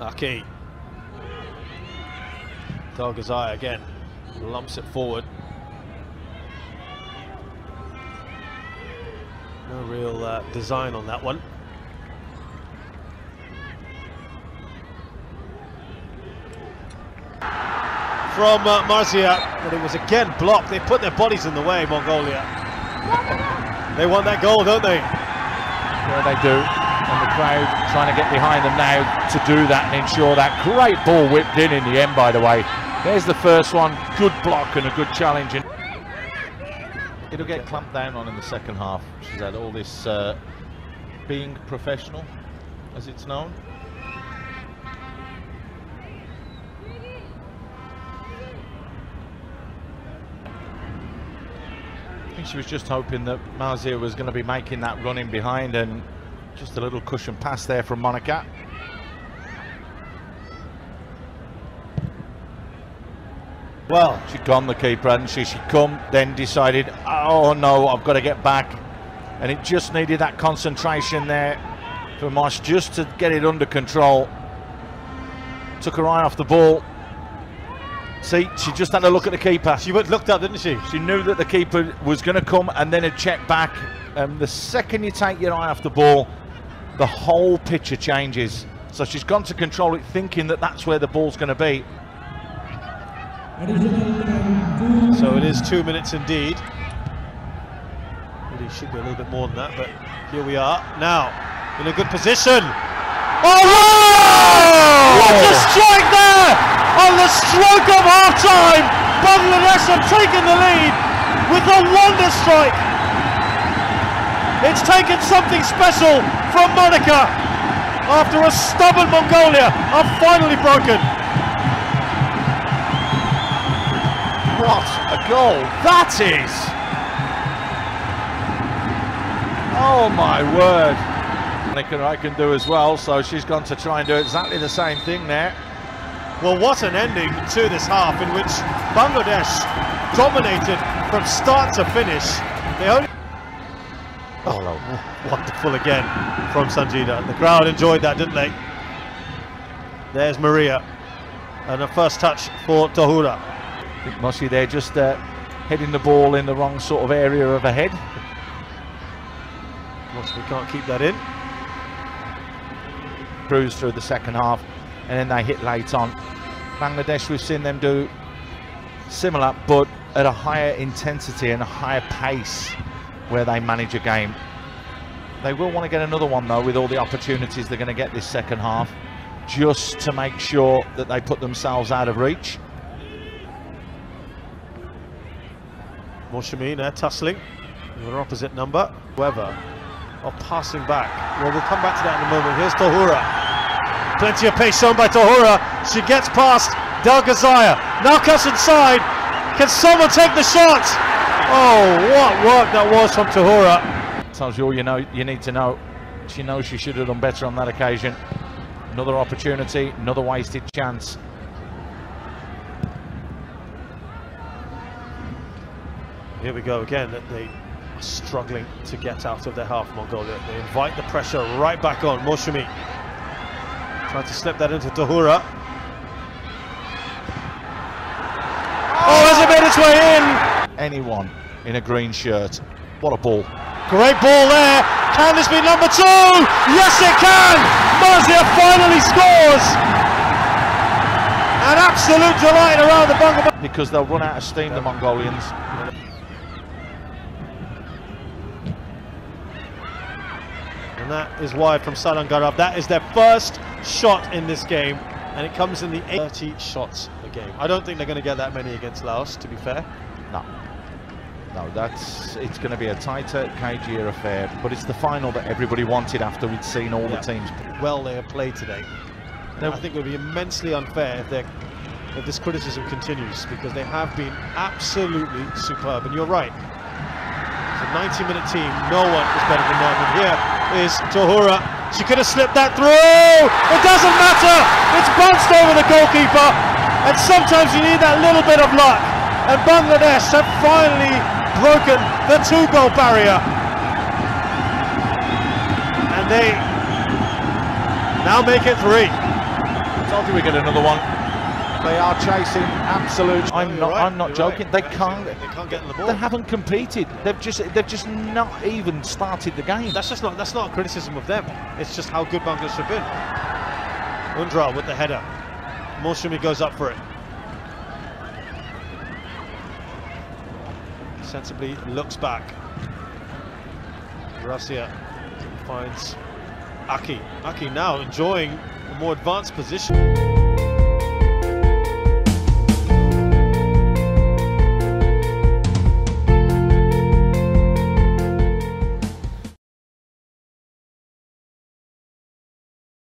Aki. Dalgazai again lumps it forward. No real uh, design on that one. From uh, Marzia, but it was again blocked. They put their bodies in the way, Mongolia. They want that goal, don't they? Yeah, they do. And the crowd trying to get behind them now to do that and ensure that. Great ball whipped in in the end, by the way. There's the first one. Good block and a good challenge. It'll get clamped down on in the second half. She's had all this uh, being professional, as it's known. I think she was just hoping that Marzia was going to be making that run in behind and just a little cushion pass there from Monica. Well, she'd gone the keeper, hadn't she? She'd come, then decided, oh no, I've got to get back. And it just needed that concentration there for Mosh just to get it under control. Took her eye off the ball. See, she just had a look at the keeper. She looked up, didn't she? She knew that the keeper was going to come and then a check back. Um, the second you take your eye off the ball, the whole picture changes. So she's gone to control it, thinking that that's where the ball's going to be. So it is two minutes indeed. Really should be a little bit more than that, but here we are now in a good position. Oh, wow! what a strike there on the stroke of half time! Bangladesh have taken the lead with a wonder strike. It's taken something special from Monica after a stubborn Mongolia are finally broken. What a goal that is! Oh my word. Monica I can do as well, so she's gone to try and do exactly the same thing there. Well, what an ending to this half in which Bangladesh dominated from start to finish. They only. Wonderful again from Sanjida. The crowd enjoyed that, didn't they? There's Maria. And a first touch for Tohura. I think Moshi there just uh, heading the ball in the wrong sort of area of her head. we can't keep that in. Cruise through the second half and then they hit late on. Bangladesh, we've seen them do similar, but at a higher intensity and a higher pace where they manage a game. They will want to get another one though with all the opportunities they're going to get this second half just to make sure that they put themselves out of reach. Moshimi there tussling with an opposite number. Weber are passing back. Well, we'll come back to that in a moment. Here's Tohura. Plenty of pace shown by Tohura. She gets past Dalgazaya. Now cuts inside. Can someone take the shot? Oh, what work that was from Tohura. Tells you all you know you need to know. She knows she should have done better on that occasion. Another opportunity, another wasted chance. Here we go again, that they are struggling to get out of their half, Mongolia. They invite the pressure right back on. Moshimi Trying to slip that into Tohura. Oh, has it made its way in? Anyone in a green shirt. What a ball. Great ball there. Can this be number two? Yes, it can. Marzia finally scores. An absolute delight around the bunker. Because they'll run out of steam, the Mongolians. And that is wide from Salangarab. That is their first shot in this game, and it comes in the 30 shots a game. I don't think they're going to get that many against Laos, to be fair. No. No, that's it's going to be a tighter, cagier affair, but it's the final that everybody wanted after we'd seen all yeah. the teams. Well, they have played today. I think it would be immensely unfair if, if this criticism continues, because they have been absolutely superb. And you're right, it's a 90-minute team. No one is better than them. And here is Tohura she could have slipped that through. It doesn't matter. It's bounced over the goalkeeper. And sometimes you need that little bit of luck. And Bangladesh have finally broken the two-goal barrier. And they now make it three. Told you we get another one. They are chasing absolute. I'm you're not. right, I'm not you're joking. right. They can't. They can't get in the ball. They haven't competed. They've just. They've just not even started the game. That's just not. That's not a criticism of them. It's just how good Bangladesh have been. Undra with the header. Moshumi goes up for it. Sensibly looks back. Gracia finds Aki. Aki now enjoying a more advanced position.